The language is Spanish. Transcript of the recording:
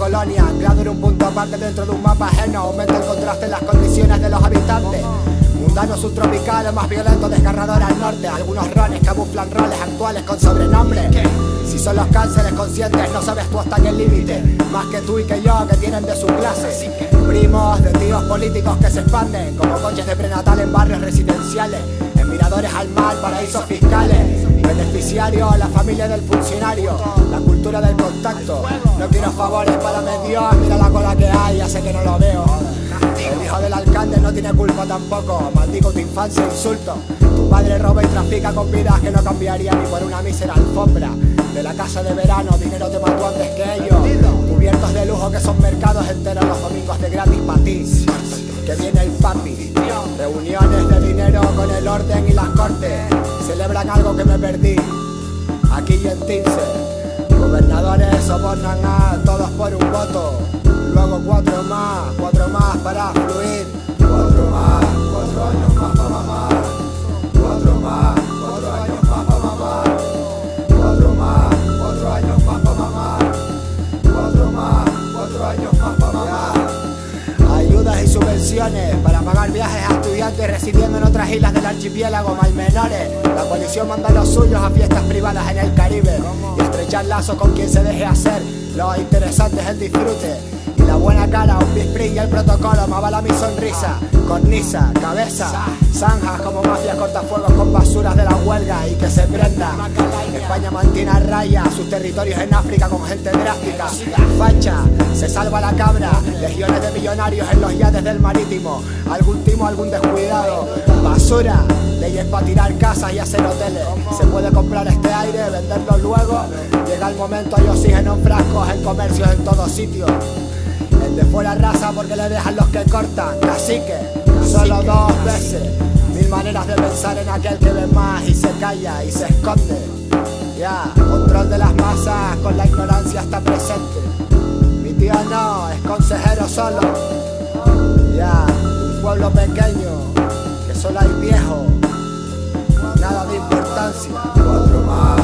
colonia, anclado en un punto aparte dentro de un mapa ajeno, aumenta el contraste en las condiciones de los habitantes. Mundano subtropical, más violento, desgarrador al norte. Algunos rones camuflan roles actuales con sobrenombre. Si son los cánceres conscientes, no sabes tú hasta qué límite. Más que tú y que yo, que tienen de su clase. Primos de tíos políticos que se expanden, como coches de prenatal en barrios residenciales. En miradores al mar, paraísos fiscales. Beneficiario, la familia del funcionario. Cultura del contacto. No quiero favores para Dios, mira la cola que hay, ya sé que no lo veo. El hijo del alcalde no tiene culpa tampoco. Maldigo tu infancia, insulto. Tu padre roba y trafica con vidas que no cambiaría ni por una mísera alfombra. De la casa de verano, dinero te mató antes que ellos. Cubiertos de lujo que son mercados enteros los domingos de gratis para. Que viene el papi. Reuniones de dinero con el orden y las cortes. Celebran algo que me perdí. Aquí y en Tinse. A todos por un voto. Luego cuatro más, cuatro más para para pagar viajes a estudiantes residiendo en otras islas del archipiélago mal menores. La coalición manda a los suyos a fiestas privadas en el Caribe y estrechar lazos con quien se deje hacer. Lo interesante es el disfrute la buena cara, un bispring y el protocolo, más vale mi sonrisa, cornisa, cabeza, zanjas como mafia cortafuegos con basuras de la huelga y que se prenda. España mantiene a raya sus territorios en África con gente drástica. Facha, se salva la cabra, legiones de millonarios en los yates del marítimo, algún timo, algún descuidado. Basura, leyes para tirar casas y hacer hoteles. Se puede comprar este aire, venderlo luego. Llega el momento, hay oxígeno en frascos, en comercios en todos sitios. De fuera raza porque le dejan los que cortan. Cacique, solo dos veces. Mil maneras de pensar en aquel que ve más y se calla y se esconde. Ya, control de las masas con la ignorancia está presente. Mi tío no, es consejero solo. Ya, un pueblo pequeño, que solo hay viejo. Nada de importancia. Cuatro más.